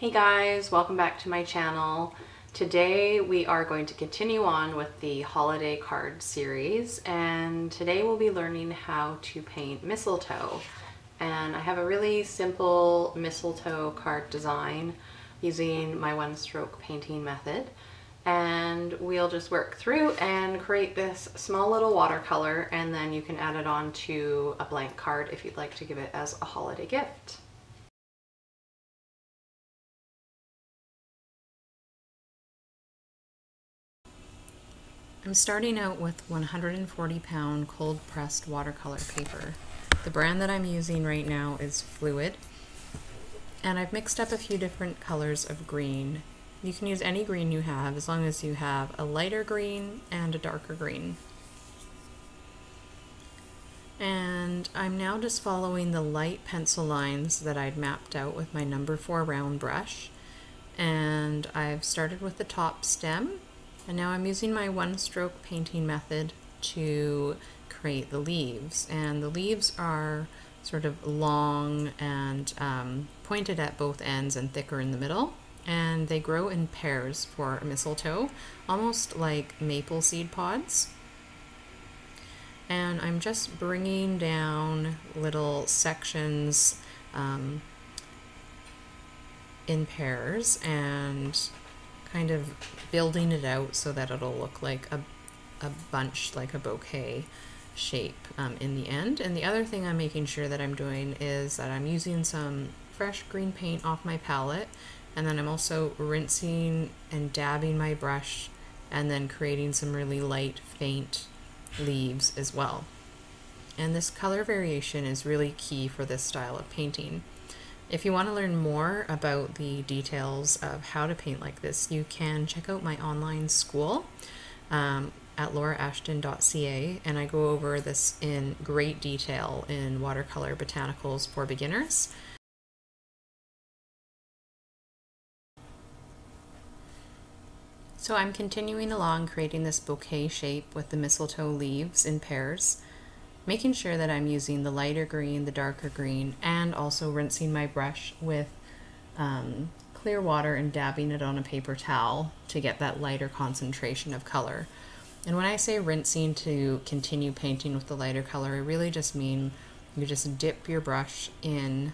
Hey guys, welcome back to my channel. Today we are going to continue on with the holiday card series and today we'll be learning how to paint mistletoe. And I have a really simple mistletoe card design using my one stroke painting method and we'll just work through and create this small little watercolor and then you can add it on to a blank card if you'd like to give it as a holiday gift. I'm starting out with 140 pound cold pressed watercolor paper. The brand that I'm using right now is Fluid. And I've mixed up a few different colors of green. You can use any green you have as long as you have a lighter green and a darker green. And I'm now just following the light pencil lines that I'd mapped out with my number four round brush. And I've started with the top stem and now I'm using my one stroke painting method to create the leaves. And the leaves are sort of long and um, pointed at both ends and thicker in the middle. And they grow in pairs for mistletoe, almost like maple seed pods. And I'm just bringing down little sections um, in pairs and kind of building it out so that it'll look like a, a bunch, like a bouquet shape um, in the end. And the other thing I'm making sure that I'm doing is that I'm using some fresh green paint off my palette and then I'm also rinsing and dabbing my brush and then creating some really light faint leaves as well. And this color variation is really key for this style of painting. If you want to learn more about the details of how to paint like this, you can check out my online school um, at lauraashton.ca and I go over this in great detail in watercolor botanicals for beginners. So I'm continuing along creating this bouquet shape with the mistletoe leaves in pairs making sure that I'm using the lighter green, the darker green, and also rinsing my brush with um, clear water and dabbing it on a paper towel to get that lighter concentration of color. And when I say rinsing to continue painting with the lighter color, I really just mean you just dip your brush in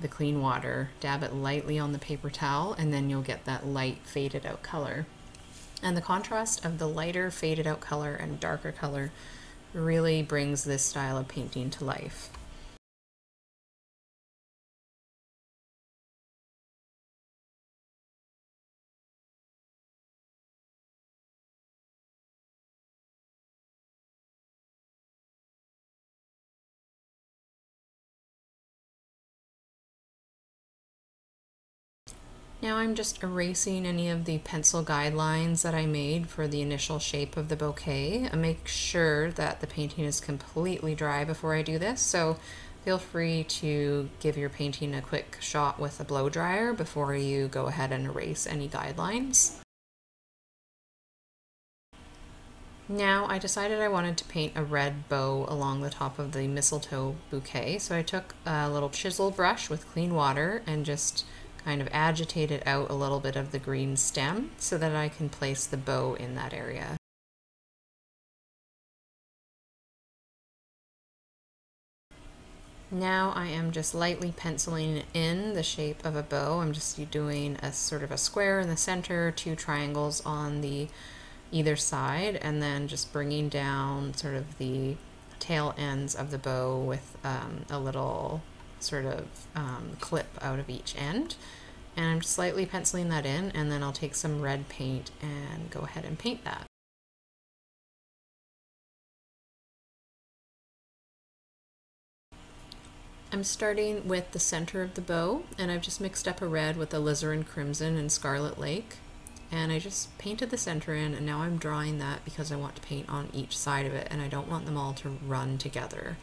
the clean water, dab it lightly on the paper towel, and then you'll get that light faded out color. And the contrast of the lighter faded out color and darker color really brings this style of painting to life. Now I'm just erasing any of the pencil guidelines that I made for the initial shape of the bouquet. I make sure that the painting is completely dry before I do this, so feel free to give your painting a quick shot with a blow dryer before you go ahead and erase any guidelines. Now I decided I wanted to paint a red bow along the top of the mistletoe bouquet, so I took a little chisel brush with clean water and just kind of agitated out a little bit of the green stem so that I can place the bow in that area. Now I am just lightly penciling in the shape of a bow. I'm just doing a sort of a square in the center, two triangles on the either side, and then just bringing down sort of the tail ends of the bow with um, a little sort of um, clip out of each end. And I'm just slightly penciling that in and then I'll take some red paint and go ahead and paint that. I'm starting with the center of the bow and I've just mixed up a red with alizarin crimson and scarlet lake and I just painted the center in and now I'm drawing that because I want to paint on each side of it and I don't want them all to run together.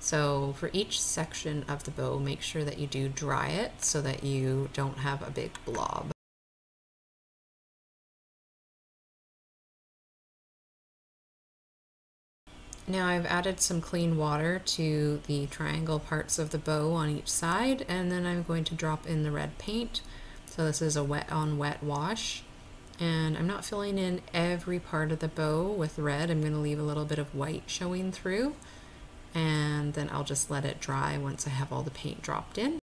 So for each section of the bow, make sure that you do dry it so that you don't have a big blob. Now I've added some clean water to the triangle parts of the bow on each side and then I'm going to drop in the red paint So this is a wet on wet wash. And I'm not filling in every part of the bow with red. I'm going to leave a little bit of white showing through. And then I'll just let it dry once I have all the paint dropped in.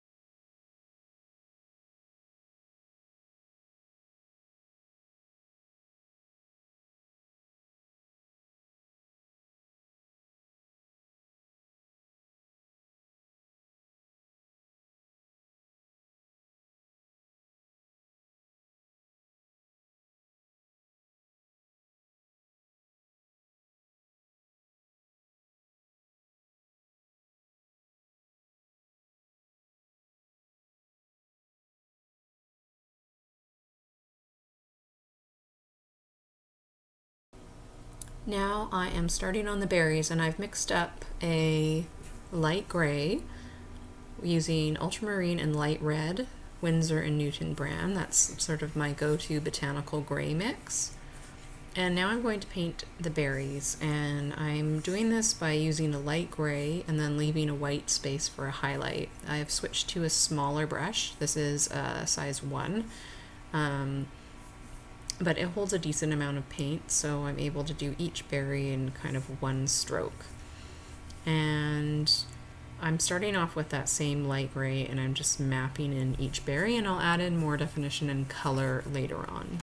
Now I am starting on the berries and I've mixed up a light gray using ultramarine and light red, Winsor and Newton brand. That's sort of my go-to botanical gray mix. And now I'm going to paint the berries and I'm doing this by using a light gray and then leaving a white space for a highlight. I have switched to a smaller brush. This is a size 1. Um, but it holds a decent amount of paint, so I'm able to do each berry in kind of one stroke. And I'm starting off with that same light gray and I'm just mapping in each berry and I'll add in more definition and color later on.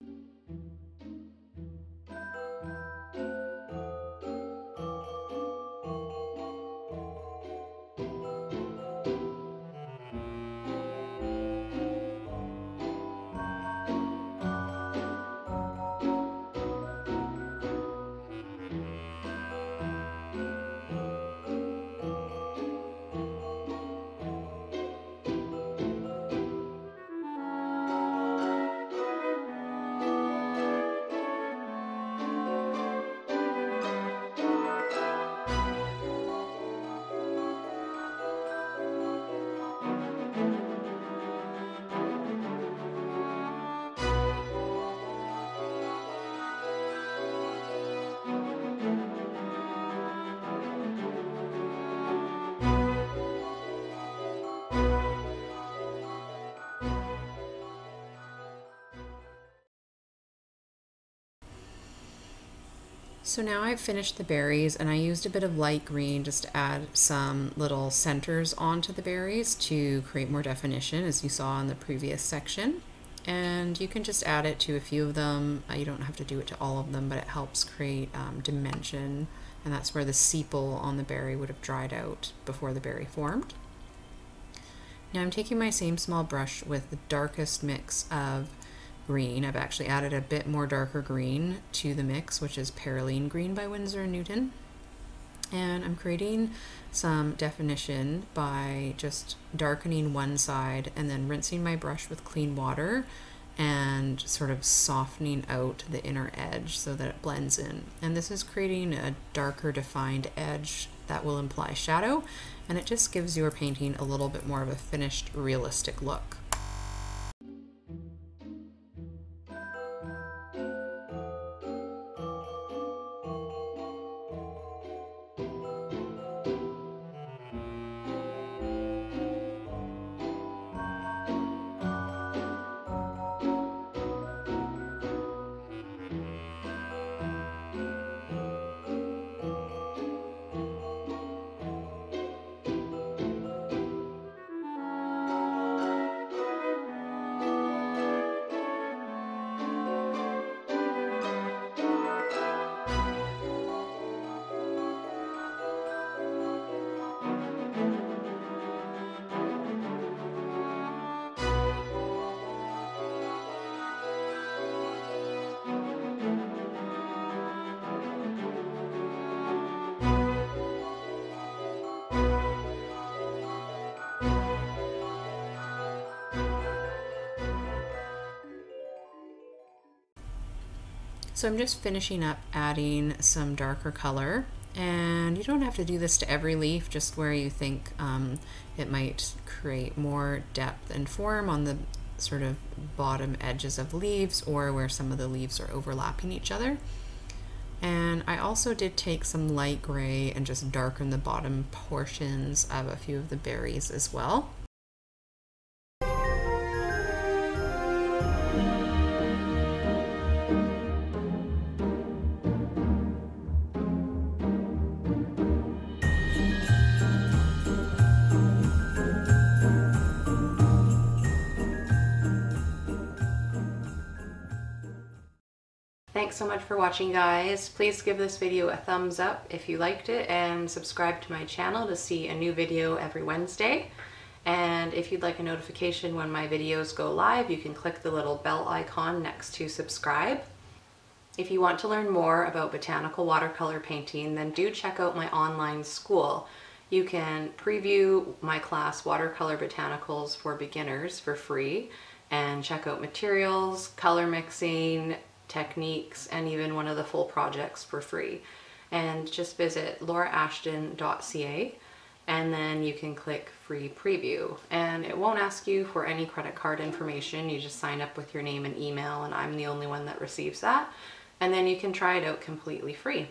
So now I've finished the berries and I used a bit of light green just to add some little centers onto the berries to create more definition as you saw in the previous section. And you can just add it to a few of them. Uh, you don't have to do it to all of them, but it helps create um, dimension. And that's where the sepal on the berry would have dried out before the berry formed. Now I'm taking my same small brush with the darkest mix of green. I've actually added a bit more darker green to the mix, which is Perylene Green by Winsor & Newton. And I'm creating some definition by just darkening one side and then rinsing my brush with clean water and sort of softening out the inner edge so that it blends in. And this is creating a darker defined edge that will imply shadow and it just gives your painting a little bit more of a finished realistic look. So I'm just finishing up adding some darker color and you don't have to do this to every leaf, just where you think um, it might create more depth and form on the sort of bottom edges of leaves or where some of the leaves are overlapping each other. And I also did take some light gray and just darken the bottom portions of a few of the berries as well. Thanks so much for watching guys. Please give this video a thumbs up if you liked it and subscribe to my channel to see a new video every Wednesday. And if you'd like a notification when my videos go live, you can click the little bell icon next to subscribe. If you want to learn more about botanical watercolor painting, then do check out my online school. You can preview my class Watercolor Botanicals for Beginners for free and check out materials, color mixing, techniques, and even one of the full projects for free. And just visit lauraashton.ca and then you can click free preview and it won't ask you for any credit card information you just sign up with your name and email and I'm the only one that receives that and then you can try it out completely free.